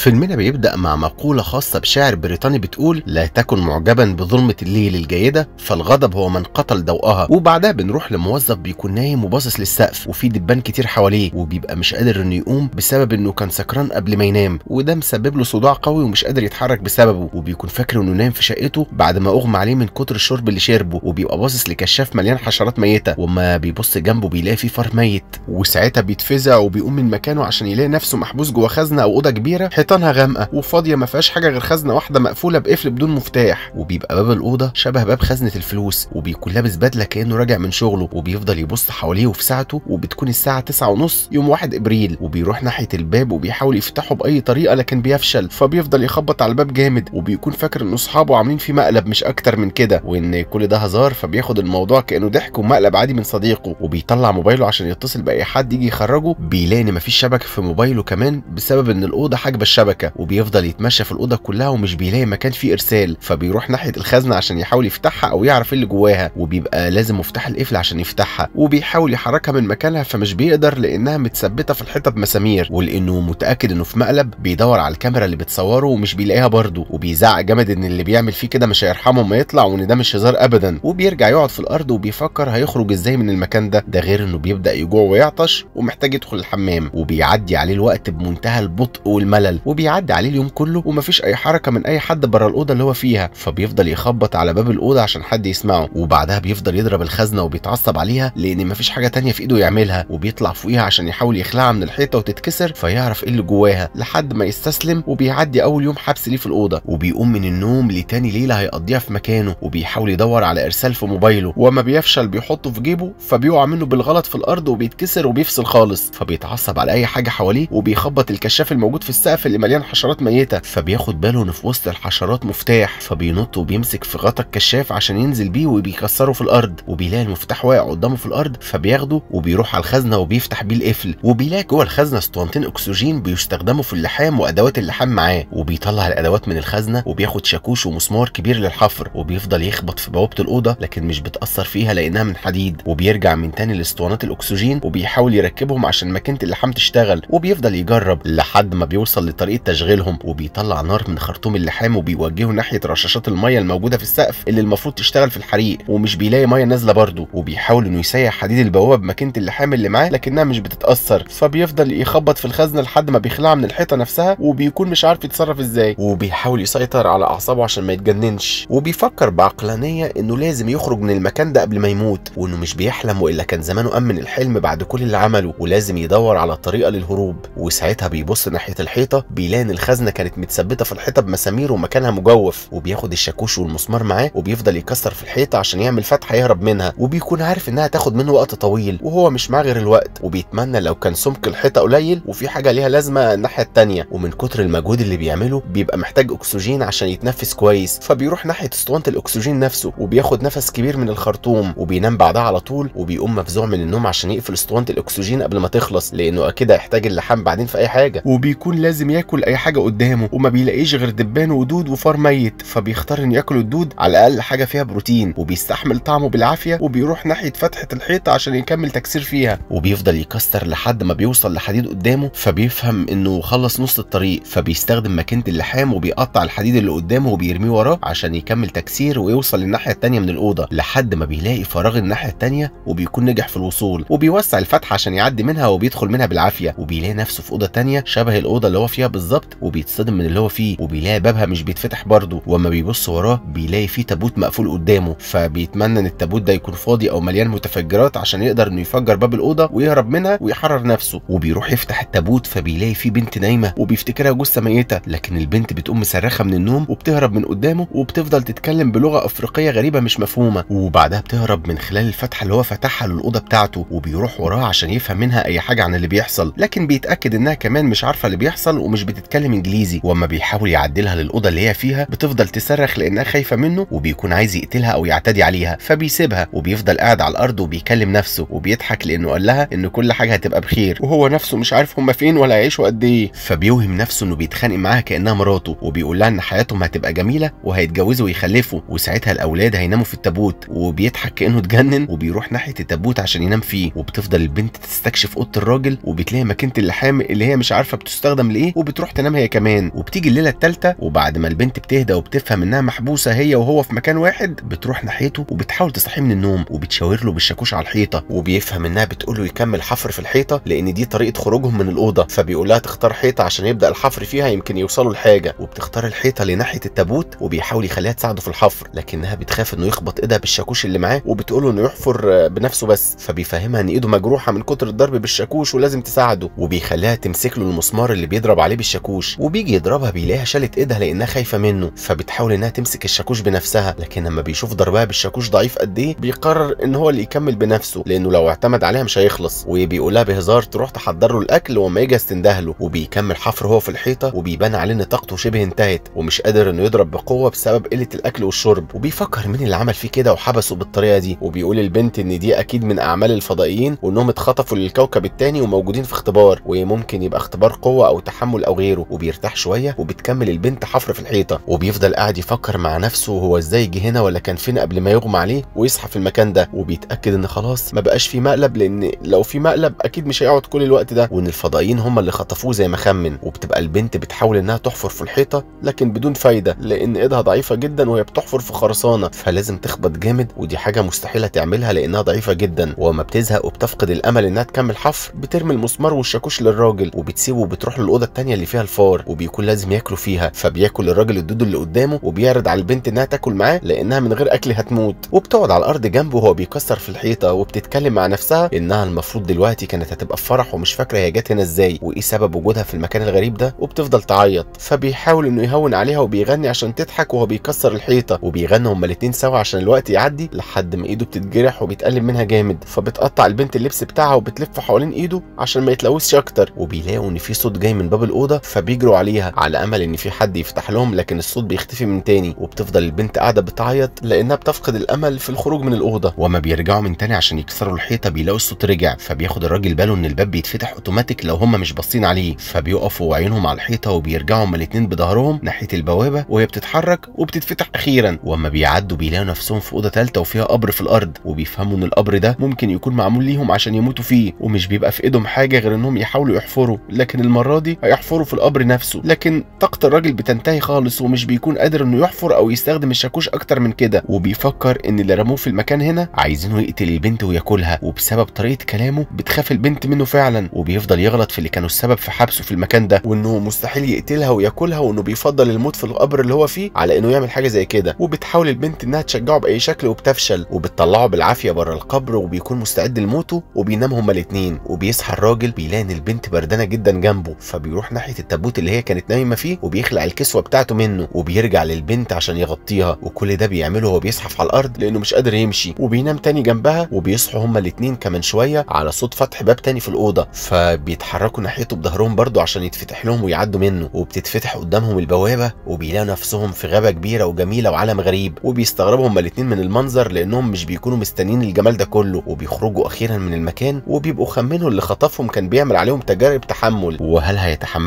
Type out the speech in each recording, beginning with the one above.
فيلمنا بيبدأ مع مقولة خاصة بشاعر بريطاني بتقول لا تكن معجبا بظلمة الليل الجيدة فالغضب هو من قتل ضوءها. وبعدها بنروح لموظف بيكون نايم وباصص للسقف وفي دبان كتير حواليه وبيبقى مش قادر إنه يقوم بسبب إنه كان سكران قبل ما ينام. وده مسبب له صداع قوي ومش قادر يتحرك بسببه وبيكون فاكر إنه نام في شقته بعد ما أغمى عليه من كتر الشرب اللي شربه وبيبقى باصص لكشاف مليان حشرات ميتة وما بيبص جنبه بيلاقي فيه فار ميت. وساعتها بيتفزع وبيقوم من مكانه عشان يلاقي نفسه محبوس جوه خزنة أو أوضة كبيرة حيطانها غامقة وفاضية ما فيهاش حاجة غير خزنة واحدة مقفولة بقفل بدون مفتاح. وبيبقى باب الأوضة شبه باب خزنة الفلوس وبيكون لابس بدلة كأنه راجع من شغله وبيفضل يبص حواليه وفي ساعته وبتكون تسعة ونص يوم 1 إبريل. وبيروح ناحية الباب وبيحاول يفتحه بأي طريقة لكن بيفشل. فبيفضل يخبط على الباب جامد وبيكون فاكر إن أصحابه عاملين فيه مقلب مش أكتر من كده. وإن كل ده هزار فبياخد الموضوع كأنه ضحك ومقلب عادي من صديقه. وبيطلع موبايله عشان يتصل بأي حد يجي يخرجه. بيلاقي إن مفيش شبكة في موبايله كمان بسبب إن الأوضة حاجبة الشبكة وبيفضل يتمشى في الأوضة كلها ومش بيلاقي مكان فيه إرسال فبيروح ناحية الخزنة عشان يحاول يفتحها أو يعرف إيه اللي جواها وبيبقى لازم مفتاح القفل عشان يفتحها وبيحاول يحركها من مكانها فمش بيقدر لأنها متثبتة في الحيطة بمسامير ولأنه متأكد إنه في مقلب بيدور على الكاميرا اللي بتصوره ومش بيلاقيها برضه وبيزعق جامد إن اللي بيعمل فيه كده مش هيرحمه ما يطلع وإن ده مش هزار أبدا وبيرجع يقعد في الأرض وبيفكر هيخرج إزاي من المكان ده ده غير إنه بيبدأ يجوع ويعطش ومحتاج يدخل الحمام وبيعدي عليه الوقت بمنتهى البطء والملل وبيعدي عليه اليوم كله ومفيش أي حركة من أي حد بره الأوضة اللي هو فيها. فبيفضل يخبط على باب الأوضة عشان حد يسمعه وبعدها بيفضل يضرب الخزنة وبيتعصب عليها لأن مفيش حاجة تانية في إيده يعملها وبيطلع فوقيها عشان يحاول يخلعها من الحيطة وتتكسر فيعرف إيه اللي جواها لحد ما يستسلم وبيعدي أول يوم حبس ليه في الأوضة. وبيقوم من النوم لتاني ليلة هيقضيها في مكانه وبيحاول يدور على إرسال في موبايله. وما بيفشل بيحطه في جيبه فبيقع منه بالغلط في الأرض وبيتكسر وبيفصل خالص. فبيتعصب على أي حاجة حواليه وبيخبط الكشاف الموجود في السقف اللي مليان حشرات ميتة فبياخد باله إن في وسط الحشرات مفتاح فبينط وبيمسك في غطا الكشاف عشان ينزل بيه وبيكسره في الأرض. وبيلاقي المفتاح واقع قدامه في الأرض فبياخده وبيروح على الخزنة وبيفتح بيه القفل. وبيلاقي جوه الخزنة اسطوانتين أكسجين بيستخدموا في اللحام وأدوات اللحام معاه. وبيطلع الأدوات من الخزنة وبياخد شاكوش ومسمار كبير للحفر. وبيفضل يخبط في بوابة الأوضة لكن مش بتأثر فيها لأنها من حديد. وبيرجع من تاني لاسطوانات الأكسجين وبيحاول يركبهم عشان ماكينة اللحام تشتغل. وبيفضل يجرب لحد ما بيوصل لطريقة تشغيلهم وبيطلع نار من خرطوم اللحام وبيوجهه ناحية رشاشات المية الموجودة في السقف اللي المفروض تشتغل في الحريق ومش بيلاقي مية نازلة برضه وبيحاول إنه يسيح حديد البوابة بماكينة اللحام اللي معاه لكنها مش بتتأثر فبيفضل يخبط في الخزنة لحد ما بيخلعها من الحيطة نفسها وبيكون مش عارف يتصرف إزاي. وبيحاول يسيطر على أعصابه عشان ما يتجننش. وبيفكر بعقلانية إنه لازم يخرج من المكان ده قبل ما يموت وإنه مش بيحلم وإلا كان زمانه أمن الحلم بعد كل اللي عمله ولازم يدور على طريقة للهروب. وساعتها بيبص ناحية الحيطة بيلاقي إن الخزنة كانت متثبتة في الحيطة بمسامير ومكانها مجوف وبياخد الشاكوش والمسمار معاه وبيفضل يكسر في الحيطة عشان يعمل فتحة يهرب منها وبيكون عارف إنها تاخد منه وقت طويل وهو مش معاه غير الوقت وبيتمنى لو كان سمك الحيطة قليل وفي حاجة ليها لازمة الناحية التانية ومن كتر المجهود اللي بيعمله بيبقى محتاج أكسجين عشان يتنفس كويس فبيروح ناحية اسطوانة الأكسجين نفسه وبياخد نفس كبير من الخرطوم وبينام بعدها على طول وبيقوم مفزوع من النوم عشان يقفل اسطوانة الأكسجين قبل ما تخلص لأنه أكيد هيحتاج اللحام بعدين في أي حاجة. وبيكون لازم ياكل أي حاجة قدامه وما بيلاقيش غير دبان ودود وفار ميت فبيختار إنه ياكل الدود على الأقل حاجة فيها بروتين وبيستحمل طعمه بالعافية وبيروح ناحية فتحة الحيطة عشان يكمل تكسير فيها. وبيفضل يكسر لحد ما بيوصل لحديد قدامه فبيفهم إنه خلص نص الطريق فبيستخدم ماكينة اللحام وبيقطع الحديد اللي قدامه وبيرميه وراه عشان يكمل تكسير ويوصل للناحية التانية من الأوضة لحد ما بيلاقي فراغ الناحية التانية وبيكون نجح في الوصول. وبيوسع الفتحة عشان يعدي منها وبيدخل منها بالعافية وبيلاقي نفسه في أوضة تانية شبه الأوضة اللي هو فيها بالظبط وبيتصدم من اللي هو فيه وبيلاقي بابها مش بيتفتح برضه. وأما بيبص وراه بيلاقي فيه تابوت مقفول قدامه. فبيتمنى إن التابوت ده يكون فاضي أو مليان متفجرات عشان يقدر إنه يفجر باب الأوضة ويهرب منها ويحرر نفسه. وبيروح يفتح التابوت فبيلاقي فيه بنت نايمة وبيفتكرها جثة ميتة. لكن البنت بتقوم مصرخة من النوم وبتهرب من قدامه وبتفضل تتكلم بلغة أفريقية غريبة مش مفهومة. وبعدها بتهرب من خلال الفتحة اللي هو فتحها للأوضة بتاعته وبيروح وراها عشان يفهم منها أي حاجة عن اللي بيحصل. لكن بيتأكد إنها كمان مش عارفة اللي بيحصل ومش بتتكلم انجليزي وأما بيحاول يعدلها للأوضة اللي هي فيها بتفضل تصرخ لأنها خايفة منه وبيكون عايز يقتلها أو يعتدي عليها فبيسيبها وبيفضل قاعد على الأرض وبيكلم نفسه وبيضحك لأنه قال لها إن كل حاجة هتبقى بخير وهو نفسه مش عارف هما فين ولا هيعيشوا قد إيه. فبيوهم نفسه إنه بيتخانق معاها كأنها مراته وبيقول لها إن حياتهم هتبقى جميلة وهيتجوزوا ويخلفوا وساعتها الأولاد هيناموا في التابوت وبيضحك كأنه اتجنن وبيروح ناحية التابوت عشان ينام فيه وبتفضل البنت تستكشف أوضة الراجل وبتلاقي ماكينة اللحام اللي هي مش عارفة بتستخدم لإيه وبتروح تنام هي كمان وبتيجي الليلة الثالثه وبعد ما البنت بتهدى وبتفهم إنها محبوسة هي وهو في مكان واحد بتروح ناحيته وبتحاول تصحيه من النوم وبتشاور له بالشاكوش على الحيطة وبيفهم إنها بتقول له يكمل حفر في الحيطة لأن دي طريقة خروجهم من الأوضة فبيقول لها تختار حيطة عشان يبدأ الحفر فيها يمكن يوصلوا لحاجة وبتختار الحيطة لناحية التابوت وبيحاول يخليها تساعده في الحفر لكنها بتخاف إنه يخبط إيدها بالشاكوش اللي معاه وبتقول له إنه يحفر بنفسه بس فبيفهمها إن إيده مجروحة من كتر الضرب بالشاكوش ولازم تساعده وبيخليها تمسك له المسمار اللي بيضرب عليه بالشاكوش وبيجي يضربها بيلاقيها شالت ايدها لأنها خايفة منه فبتحاول إنها تمسك الشاكوش بنفسها لكن لما بيشوف ضربها بالشاكوش ضعيف قد إيه بيقرر إن هو اللي يكمل بنفسه لأنه لو اعتمد عليها مش هيخلص وبيقولها بهزار تروح تحضر له الأكل وما يجي يستنده له وبيكمل حفر هو في الحيطة وبيبان عليه إن طاقته شبه انتهت ومش قادر إنه يضرب بقوة بسبب قلة الأكل والشرب وبيفكر مين اللي عمل فيه كده وحبسه بالطريقة دي وبيقول البنت إن دي أكيد من أعمال الفضائيين وإنهم اتخطفوا للكوكب التاني وموجودين في اختبار وممكن يبقى اختبار قوة أو تحمل أو غيره وبيرتاح شوية وبتكمل البنت حفر في الحيطة وبيفضل قاعد يفكر مع نفسه هو إزاي جه هنا ولا كان فين قبل ما يغمى عليه ويصحى في المكان ده. وبيتأكد إن خلاص ما بقاش في مقلب لأن لو في مقلب أكيد مش هيقعد كل الوقت ده. وإن الفضائيين هم اللي خطفوه زي ما خمن وبتبقى البنت بتحاول إنها تحفر في الحيطة لكن بدون فايدة لأن إيدها ضعيفة جدا وهي بتحفر في خرسانة. فلازم تخبط جامد ودي حاجة مستحيلة تعملها لأنها ضعيفة جدا. وما بتزهق وبتفقد الأمل إنها تكمل حفر بترمي المسمار والشاكوش للراجل وبتسيبه وبتروح للأوضة التانية اللي فيها الفار وبيكون لازم ياكلوا فيها. فبياكل الراجل الدود اللي قدامه وبيعرض على البنت إنها تاكل معاه لأنها من غير أكل هتموت. وبتقعد على الأرض جنبه وهو بيكسر في الحيطة وبتتكلم مع نفسها إنها المفروض دلوقتي كانت هتبقى في فرح ومش فاكرة هي جت هنا إزاي وإيه سبب وجودها في المكان الغريب ده وبتفضل تعيط. فبيحاول إنه يهون عليها وبيغني عشان تضحك وهو بيكسر الحيطة. وبيغنوا هما الاتنين سوا عشان الوقت يعدي لحد ما إيده بتتجرح وبيتقلب منها جامد. فبتقطع البنت اللبس بتاعها وبتلف حوالين إيده عشان ما يتلوثش أكتر. وبيلاقوا إن في صوت جاي من باب الأوضة فبيجروا عليها على أمل إن في حد يفتح لهم لكن الصوت بيختفي من تاني وبتفضل البنت قاعدة بتعيط لأنها بتفقد الأمل في الخروج من الأوضة. وما بيرجعوا من تاني عشان يكسروا الحيطة بيلاقوا الصوت رجع فبياخد الراجل باله إن الباب بيتفتح أوتوماتيك لو هم مش باصين عليه. فبيقفوا وعينهم على الحيطة وبيرجعوا هما الاتنين بظهرهم ناحية البوابة وهي بتتحرك وبتتفتح أخيرا. واما بيعدوا بيلاقوا نفسهم في أوضة ثالثه وفيها قبر في الأرض وبيفهموا إن القبر ده ممكن يكون معمول ليهم عشان يموتوا فيه. ومش بيبقى في إيدهم حاجة غير إنهم يحاولوا يحفروا لكن المرة دي هيحفروا في القبر نفسه لكن طاقة الراجل بتنتهي خالص ومش بيكون قادر إنه يحفر أو يستخدم الشاكوش أكتر من كده. وبيفكر إن اللي رموه في المكان هنا عايزينه يقتل البنت وياكلها وبسبب طريقة كلامه بتخاف البنت منه فعلا. وبيفضل يغلط في اللي كانوا السبب في حبسه في المكان ده وإنه مستحيل يقتلها وياكلها وإنه بيفضل الموت في القبر اللي هو فيه على إنه يعمل حاجة زي كده. وبتحاول البنت إنها تشجعه بأي شكل وبتفشل وبتطلعه بالعافية بره القبر وبيكون مستعد لموته وبينام هما الاثنين وبيصحى الراجل بيلاقي إن البنت بردانة جدا جنبه فبيروح ناحية التابوت اللي هي كانت نايمة فيه وبيخلع الكسوة بتاعته منه وبيرجع للبنت عشان يغطيها. وكل ده بيعمله وهو بيزحف على الأرض لأنه مش قادر يمشي. وبينام تاني جنبها وبيصحوا هما الاثنين كمان شوية على صوت فتح باب تاني في الأوضة. فبيتحركوا ناحيته بظهرهم برضه عشان يتفتح لهم ويعدوا منه. وبتتفتح قدامهم البوابة وبيلاقوا نفسهم في غابة كبيرة وجميلة وعالم غريب. وبيستغربوا هما الاثنين من المنظر لأنهم مش بيكونوا مستنيين الجمال ده كله. وبيخرجوا أخيرا من المكان وبيبقوا خمنوا اللي خطفهم كان بيعمل عليهم تجارب تحمل. وهل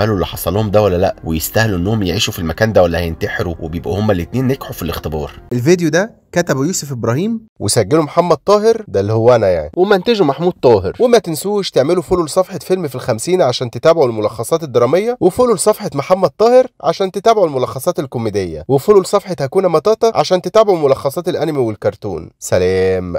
هيتحملوا اللي حصل لهم ده ولا لأ ويستاهلوا إنهم يعيشوا في المكان ده ولا هينتحروا وبيبقوا هما الاثنين نجحوا في الاختبار. الفيديو ده كتبه يوسف إبراهيم. وسجله محمد طاهر ده اللي هو أنا يعني. ومنتجه محمود طاهر. وما تنسوش تعملوا فولو لصفحة فيلم في الخمسين عشان تتابعوا الملخصات الدرامية وفولو لصفحة محمد طاهر عشان تتابعوا الملخصات الكوميدية وفولو لصفحة هكونا مطاطا عشان تتابعوا ملخصات الأنمي والكرتون. سلام.